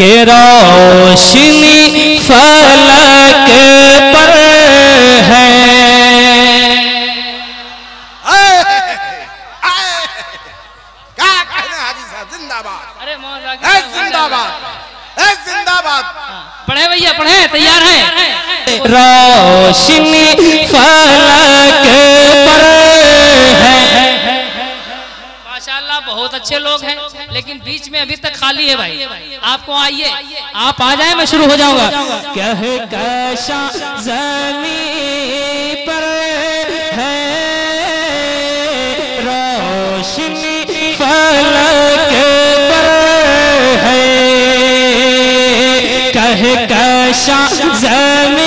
के रोशनी फलक पर है। आए, आए। क्या कहने हाजी साहब? जिंदाबाद। अरे मौज आ ए जिंदाबाद। ए जिंदाबाद। पढ़े भैया पढ़े तैयार हैं? रोशनी फलक पर है। माशाल्लाह बहुत अच्छे लोग हैं लेकिन बीच में अभी तक खाली है भाई। आपको आइए। आप आ जाए, मैं शुरू हो जाऊँगा। कह कशा जमी पर है रोशनी फलक पर है। कह कशा जमी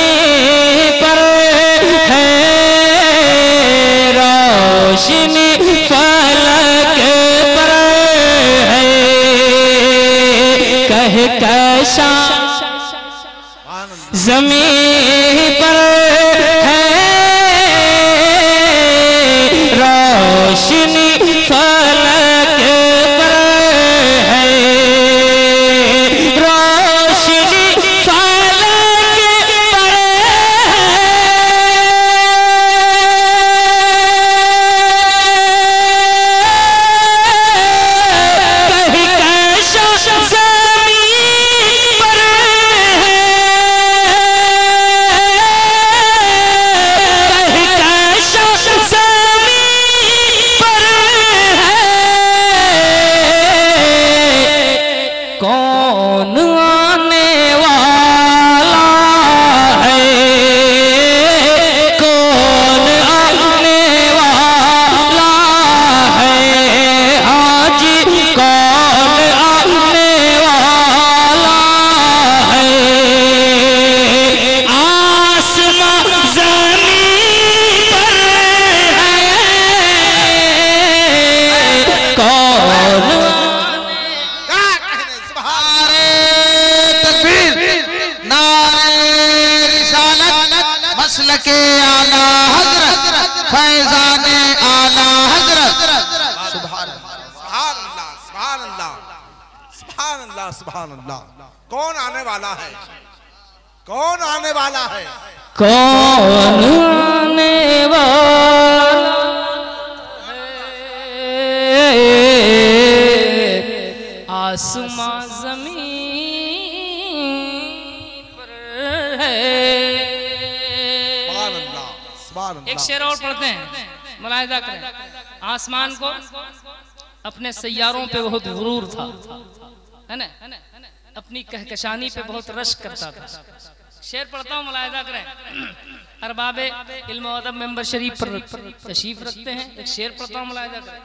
मसलके आला हज़रत फैजान आला हज़रत। सुभान अल्लाह सुभान अल्लाह सुभान अल्लाह सुभान अल्लाह कौन आने वाला है? कौन आने वाला है? कौन आने वाला है? एक शेर और पढ़ते हैं। मुलायदा करें। आसमान को अपने सैयारों पे बहुत गुरूर था। है ना? अपनी कहकशानी पे बहुत रश करता था। शेर पढ़ता हूँ मुलायदा करें। अरबाबे इल्म और अदब मेंबर शरीफ पर तशरीफ़ रखते हैं। एक शेर पढ़ता हूँ मुलायदा करें।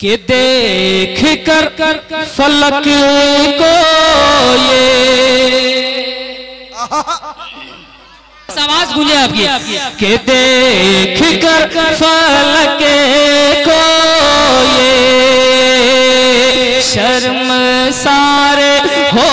कि देख कर कर फलक को ये आवाज़ गूंजे आपकी। के देख कर फलक को ये शर्म सारे हो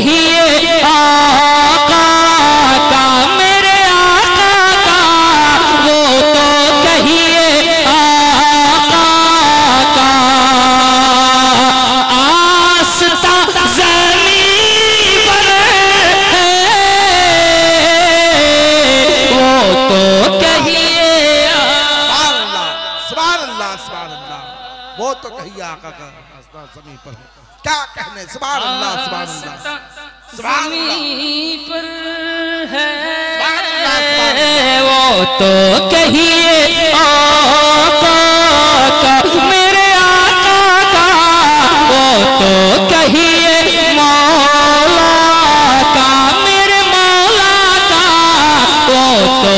कहिए आका का, मेरे आका का, वो तो कहिए आका का, आस्था ज़मीन पर वो तो कहिए अल्लाह अल्लाह अल्लाह। वो तो कहिए आका का। रास्ता ज़मीन पर है। क्या कहने सुभान अल्लाह सुभान अल्लाह जमी पर है। वो तो कहिए आका का मेरे आका का। वो तो कहिए मौला का मेरे मौला का। वो तो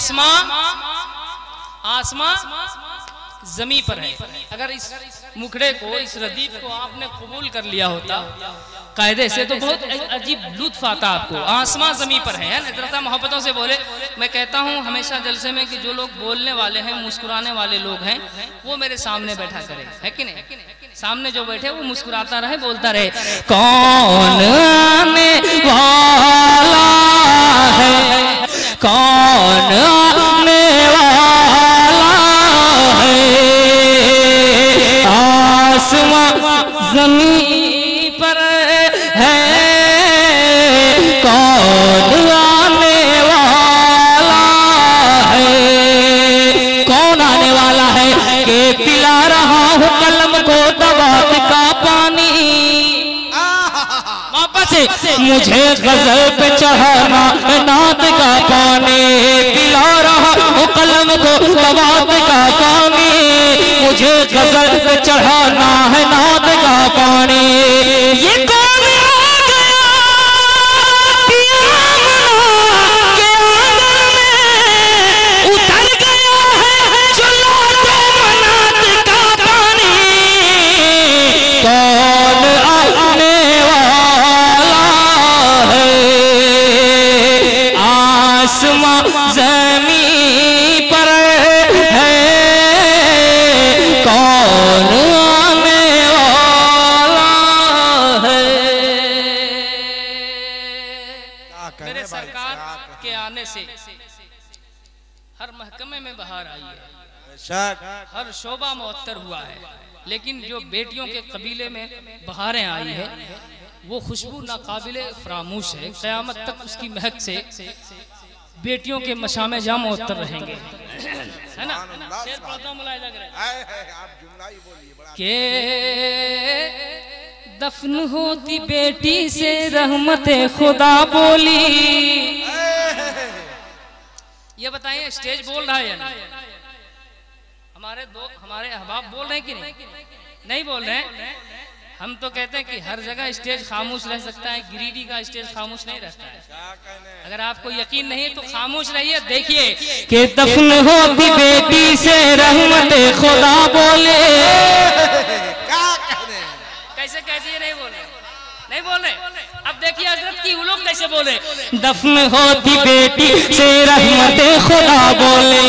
आसमां आसमां जमी पर है। अगर इस मुखड़े को, इस रदीफ को आपने कबूल कर लिया होता, कायदे से तो बहुत अजीब लुत्फ आता आपको। आसमां जमी पर है ना? मोहब्बतों से बोले। मैं कहता हूँ हमेशा जलसे में कि जो लोग बोलने वाले हैं, मुस्कुराने वाले लोग हैं, वो मेरे सामने बैठा करे। है कि नहीं? सामने जो बैठे, वो मुस्कुराता रहे, बोलता रहे, कौन मुझे गज़ल पे चढ़ाना, नात का पानी पिला रहा हूँ कलम को दवात का पानी। मुझे गज़ल पे चढ़ाना है, नात का पानी। ये के आने से हर महकमे में बहार आई है। हर शोभा मुअत्तर हुआ है। लेकिन जो बेटियों के कबीले में बहारें आई है वो खुशबू नाकाबिल फरामोश है। क़यामत तक उसकी महक से बेटियों के मशामे जाम मुअत्तर रहेंगे। है ना? बड़ा के दफन होती बेटी से रहमत खुदा बोली। ये बताइए, स्टेज बोल रहा है या नहीं? हमारे दो, हमारे अहबाब बोल रहे हैं कि नहीं? नहीं बोल रहे हैं? हम तो कहते हैं कि हर जगह स्टेज खामोश रह सकता है, गिरिडीह का स्टेज खामोश नहीं रहता है। अगर आपको यकीन नहीं तो खामोश रहिए, देखिए के दफन होती बेटी से रहमत खुदा बोले क्या कहने कैसे कैसे ये नहीं बोल रहे नहीं बोल। अब देखिए हज़रत की वो लोग कैसे बोले। दफन होती बेटी से रहमत खुदा बोले।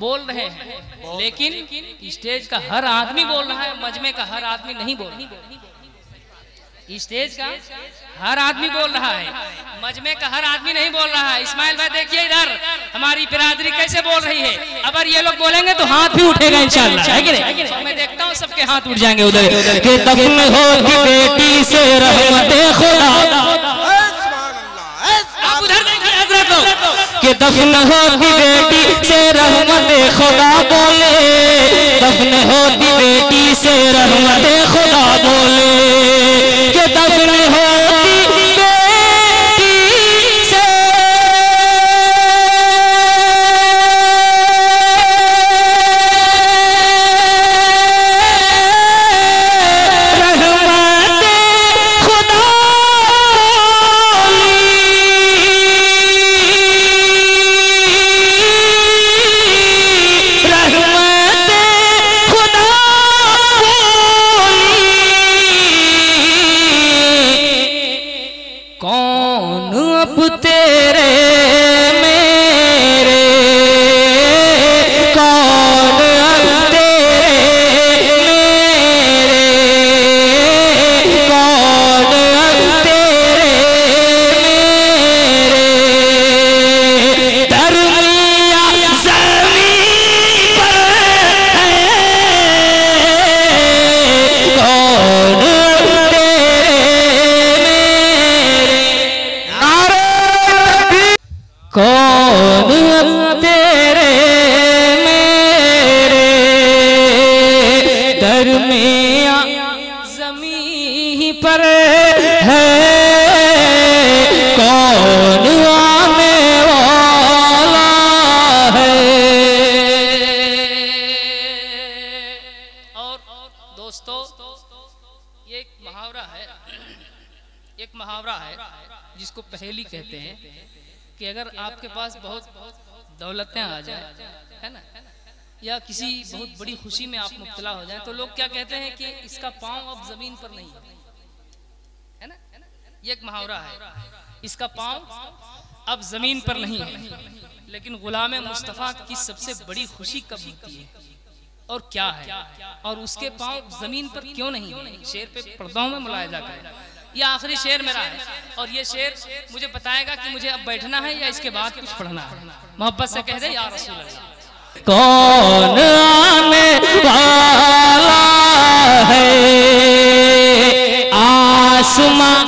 बोल रहे हैं। लेकिन स्टेज का हर आदमी बोल रहा है मजमे का हर आदमी नहीं बोल रहा स्टेज का हर आदमी बोल रहा है मजमे का हर आदमी नहीं बोल रहा है। इस्माइल भाई देखिए इधर हमारी बिरादरी कैसे बोल रही है? अगर ये लोग बोलेंगे तो हाथ भी उठेगा इंशाल्लाह है कि नहीं? हूँ सबके हाथ उठ जाएँगे उधर। के दफन होगी बेटी से रहमत खुदा। आप उधर देखिए हज़रत के। दफन होगी बेटी से रहमत खुदा बोले। दफन होगी बेटी से रहमत खुदा बोले। के दफन होती कौन तेरे मेरे दरमिया जमी पर है? कौन आने वाला है? और दोस्तों, ये एक मुहावरा है। एक मुहावरा है जिसको पहेली कहते हैं। कि अगर आपके पास बहुत दौलतें आ जाए है ना? या किसी बहुत बड़ी खुशी में आप मुब्तला हो जाए तो लोग क्या कहते हैं कि इसका पाँव अब ज़मीन पर नहीं है। है। ना? ये एक मुहावरा है। इसका पाँव अब ज़मीन पर नहीं है। लेकिन गुलाम मुस्तफ़ा की सबसे बड़ी खुशी कब होती है? और क्या है? और उसके पाँव ज़मीन पर क्यों नहीं है? शेर पे पर्दाओं में मुलायजा करें। ये आखिरी शेर मेरा है? और ये शेर मुझे बताएगा कि मुझे अब बैठना है या इसके बाद कुछ पढ़ना है? मोहब्बत से कह दे, या रसूल कौन आने वाला है? आसमां।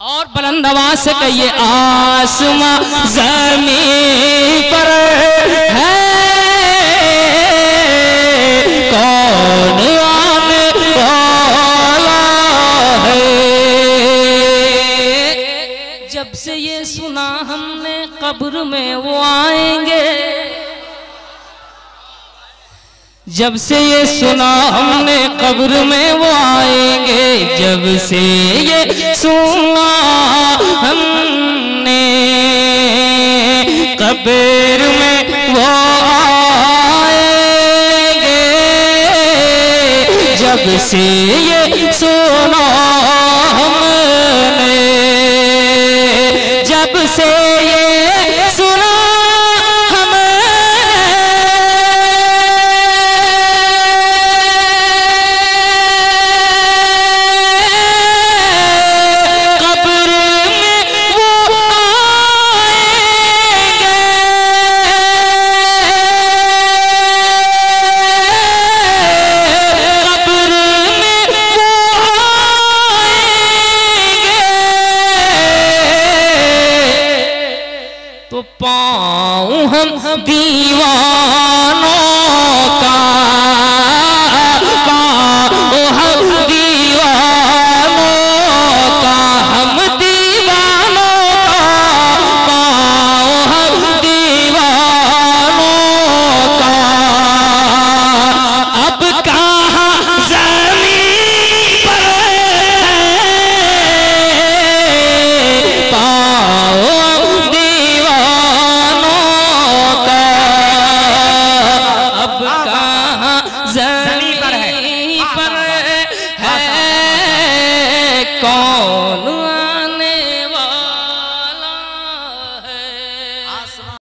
और बुलंद आवाज़ से कहिए, आसमां ज़मीन पर है। कौन कब्र में वो आएँगे। जब से ये सुना हमने कब्र में वो आएँगे, जब से ये सुना हमने कब्र में वो आएँगे। जब से ये सुना हमने, जब से